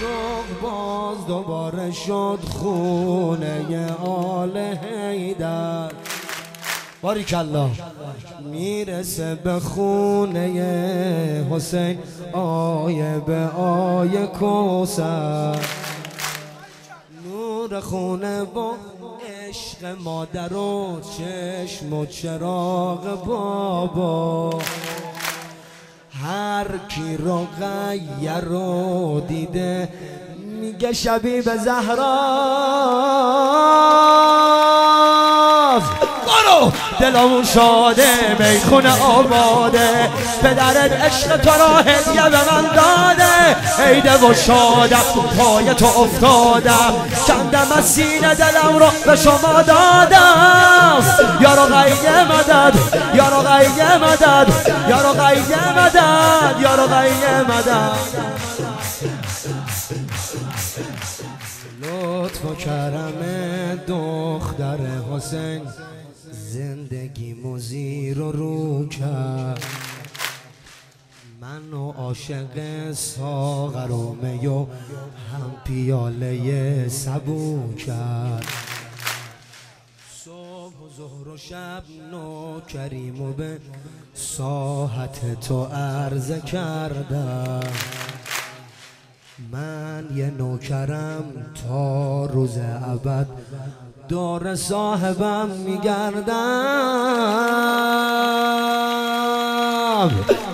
شد باز دوباره شد خونه آل حیدر. باریکالله می‌رسه به خونه حسین آیه به آیه کوسر نور خونه با عشق مادر و چشم و چراغ بابا. هر کی رو غیر رو دیده میگه شبیه به برو دلمون شاده می‌خونه آباده پدرت عشق تو را هدیه به من داده. عیده و شادم پای تو افتادم کندم از سینه دلم رو به شما دادم. یارو غیه مدد یارو غیه مدد یارو غیه مدد. یارو غیه مدد. لطف و کرم دختر حسین زندگی مزیر و رو کرد. من و عاشق ساغر و هم پیاله سبو کرد. ظهر و شب نو کریم و به ساحت تو عرض کردم. من یه نوکرم تا روز ابد دور صاحبم میگردم.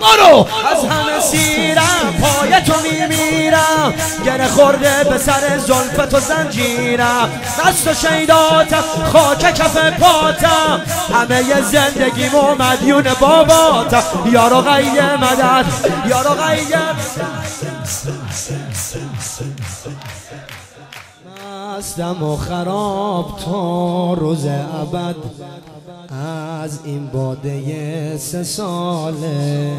برو. از همه سیرم پای تو میمیرم. گره خورده به سر زلف تو زنجیرم. دست و شیداتم خاک کف پاتم. همه زندگیمو مدیون باباتم. یارو غیه مدد یارو غیه مستم و خراب تا روز ابد. از این باده سه ساله.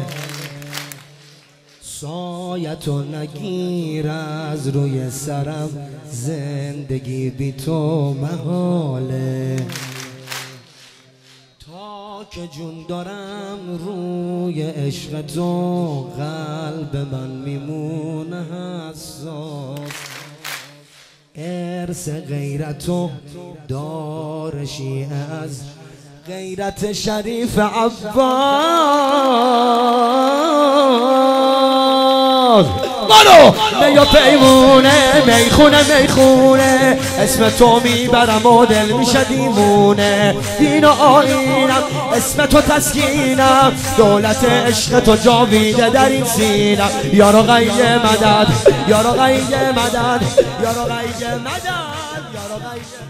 سایتو نگیر از روی سرم زندگی بی تو محاله. تا که جون دارم روی عشق تو قلب من میمونه حساس. ارث غیرت و دار از غیرت شریف عباس. برو میا پیمونه می‌خونه می‌خونه. اسم تو می‌برم و دل میشه دیمونه دین و آینم اسم تو تسکینم. دولت عشق تو جاویده در این سینم. یارو غیه مدد یارو غیه مدد یارو غیه مدد یارو غیه